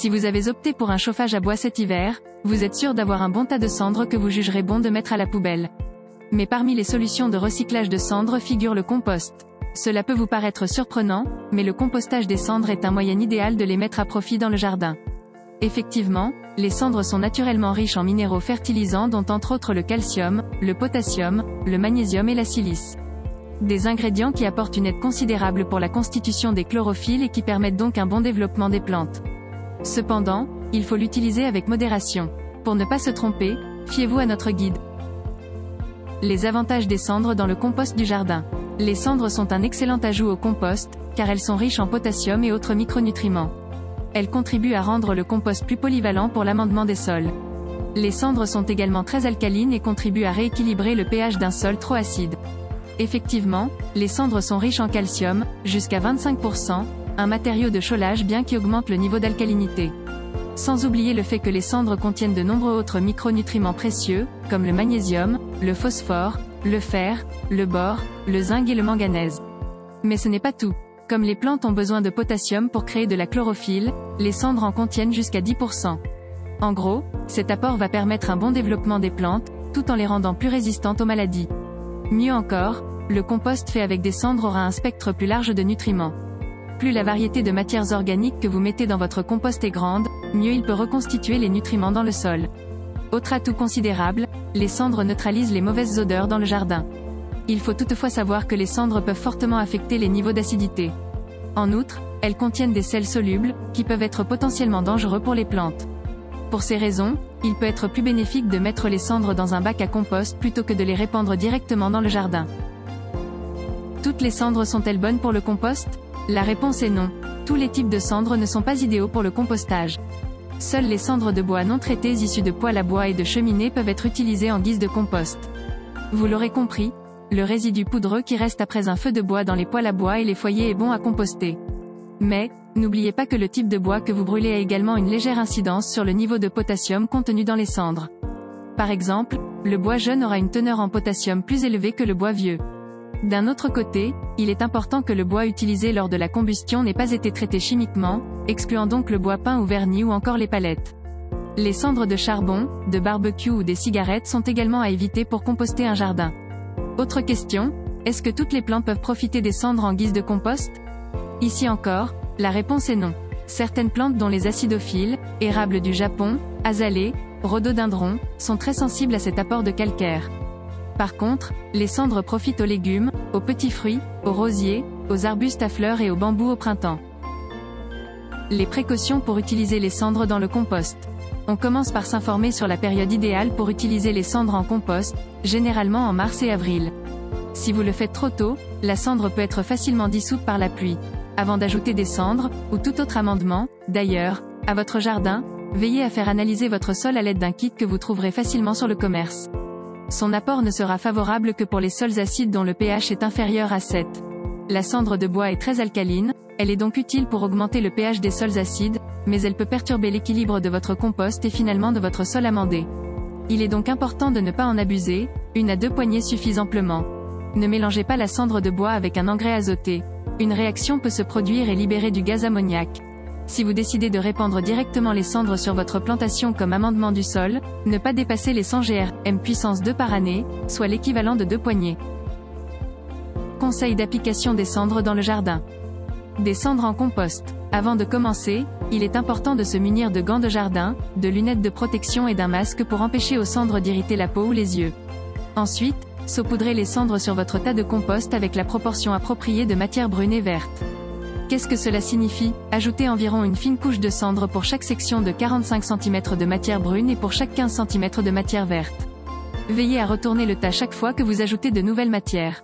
Si vous avez opté pour un chauffage à bois cet hiver, vous êtes sûr d'avoir un bon tas de cendres que vous jugerez bon de mettre à la poubelle. Mais parmi les solutions de recyclage de cendres figure le compost. Cela peut vous paraître surprenant, mais le compostage des cendres est un moyen idéal de les mettre à profit dans le jardin. Effectivement, les cendres sont naturellement riches en minéraux fertilisants dont entre autres le calcium, le potassium, le magnésium et la silice. Des ingrédients qui apportent une aide considérable pour la constitution des chlorophylles et qui permettent donc un bon développement des plantes. Cependant, il faut l'utiliser avec modération. Pour ne pas se tromper, fiez-vous à notre guide. Les avantages des cendres dans le compost du jardin. Les cendres sont un excellent ajout au compost, car elles sont riches en potassium et autres micronutriments. Elles contribuent à rendre le compost plus polyvalent pour l'amendement des sols. Les cendres sont également très alcalines et contribuent à rééquilibrer le pH d'un sol trop acide. Effectivement, les cendres sont riches en calcium, jusqu'à 25%, un matériau de cholage bien qui augmente le niveau d'alcalinité. Sans oublier le fait que les cendres contiennent de nombreux autres micronutriments précieux, comme le magnésium, le phosphore, le fer, le bore, le zinc et le manganèse. Mais ce n'est pas tout. Comme les plantes ont besoin de potassium pour créer de la chlorophylle, les cendres en contiennent jusqu'à 10%. En gros, cet apport va permettre un bon développement des plantes, tout en les rendant plus résistantes aux maladies. Mieux encore, le compost fait avec des cendres aura un spectre plus large de nutriments. Plus la variété de matières organiques que vous mettez dans votre compost est grande, mieux il peut reconstituer les nutriments dans le sol. Autre atout considérable, les cendres neutralisent les mauvaises odeurs dans le jardin. Il faut toutefois savoir que les cendres peuvent fortement affecter les niveaux d'acidité. En outre, elles contiennent des sels solubles, qui peuvent être potentiellement dangereux pour les plantes. Pour ces raisons, il peut être plus bénéfique de mettre les cendres dans un bac à compost plutôt que de les répandre directement dans le jardin. Toutes les cendres sont-elles bonnes pour le compost? La réponse est non. Tous les types de cendres ne sont pas idéaux pour le compostage. Seules les cendres de bois non traitées issues de poêles à bois et de cheminées peuvent être utilisées en guise de compost. Vous l'aurez compris, le résidu poudreux qui reste après un feu de bois dans les poêles à bois et les foyers est bon à composter. Mais, n'oubliez pas que le type de bois que vous brûlez a également une légère incidence sur le niveau de potassium contenu dans les cendres. Par exemple, le bois jeune aura une teneur en potassium plus élevée que le bois vieux. D'un autre côté, il est important que le bois utilisé lors de la combustion n'ait pas été traité chimiquement, excluant donc le bois peint ou verni ou encore les palettes. Les cendres de charbon, de barbecue ou des cigarettes sont également à éviter pour composter un jardin. Autre question, est-ce que toutes les plantes peuvent profiter des cendres en guise de compost? Ici encore, la réponse est non. Certaines plantes dont les acidophiles, érables du Japon, azalées, rhododendrons, sont très sensibles à cet apport de calcaire. Par contre, les cendres profitent aux légumes, aux petits fruits, aux rosiers, aux arbustes à fleurs et aux bambous au printemps. Les précautions pour utiliser les cendres dans le compost. On commence par s'informer sur la période idéale pour utiliser les cendres en compost, généralement en mars et avril. Si vous le faites trop tôt, la cendre peut être facilement dissoute par la pluie. Avant d'ajouter des cendres, ou tout autre amendement, d'ailleurs, à votre jardin, veillez à faire analyser votre sol à l'aide d'un kit que vous trouverez facilement sur le commerce. Son apport ne sera favorable que pour les sols acides dont le pH est inférieur à 7. La cendre de bois est très alcaline, elle est donc utile pour augmenter le pH des sols acides, mais elle peut perturber l'équilibre de votre compost et finalement de votre sol amendé. Il est donc important de ne pas en abuser, une à deux poignées suffisent amplement. Ne mélangez pas la cendre de bois avec un engrais azoté. Une réaction peut se produire et libérer du gaz ammoniaque. Si vous décidez de répandre directement les cendres sur votre plantation comme amendement du sol, ne pas dépasser les 100 GRM puissance 2 par année, soit l'équivalent de deux poignées. Conseil d'application des cendres dans le jardin. Des cendres en compost. Avant de commencer, il est important de se munir de gants de jardin, de lunettes de protection et d'un masque pour empêcher aux cendres d'irriter la peau ou les yeux. Ensuite, saupoudrez les cendres sur votre tas de compost avec la proportion appropriée de matière brune et verte. Qu'est-ce que cela signifie? Ajoutez environ une fine couche de cendre pour chaque section de 45 cm de matière brune et pour chaque 15 cm de matière verte. Veillez à retourner le tas chaque fois que vous ajoutez de nouvelles matières.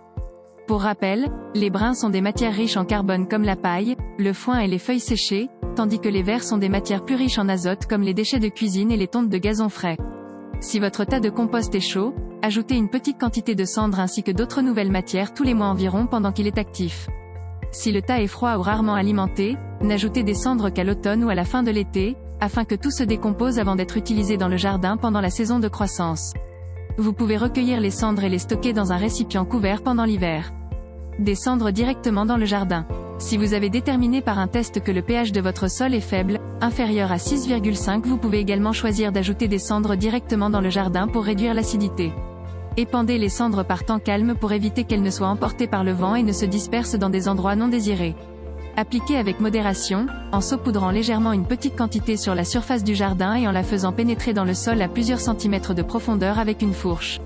Pour rappel, les brins sont des matières riches en carbone comme la paille, le foin et les feuilles séchées, tandis que les verts sont des matières plus riches en azote comme les déchets de cuisine et les tontes de gazon frais. Si votre tas de compost est chaud, ajoutez une petite quantité de cendre ainsi que d'autres nouvelles matières tous les mois environ pendant qu'il est actif. Si le tas est froid ou rarement alimenté, n'ajoutez des cendres qu'à l'automne ou à la fin de l'été, afin que tout se décompose avant d'être utilisé dans le jardin pendant la saison de croissance. Vous pouvez recueillir les cendres et les stocker dans un récipient couvert pendant l'hiver. Des cendres directement dans le jardin. Si vous avez déterminé par un test que le pH de votre sol est faible, inférieur à 6,5 vous pouvez également choisir d'ajouter des cendres directement dans le jardin pour réduire l'acidité. Épandez les cendres par temps calme pour éviter qu'elles ne soient emportées par le vent et ne se dispersent dans des endroits non désirés. Appliquez avec modération, en saupoudrant légèrement une petite quantité sur la surface du jardin et en la faisant pénétrer dans le sol à plusieurs centimètres de profondeur avec une fourche.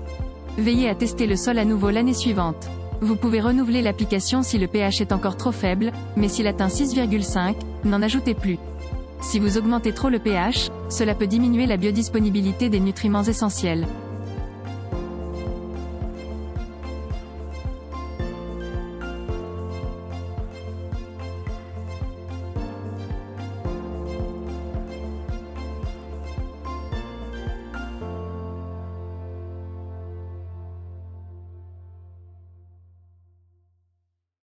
Veillez à tester le sol à nouveau l'année suivante. Vous pouvez renouveler l'application si le pH est encore trop faible, mais s'il atteint 6,5, n'en ajoutez plus. Si vous augmentez trop le pH, cela peut diminuer la biodisponibilité des nutriments essentiels.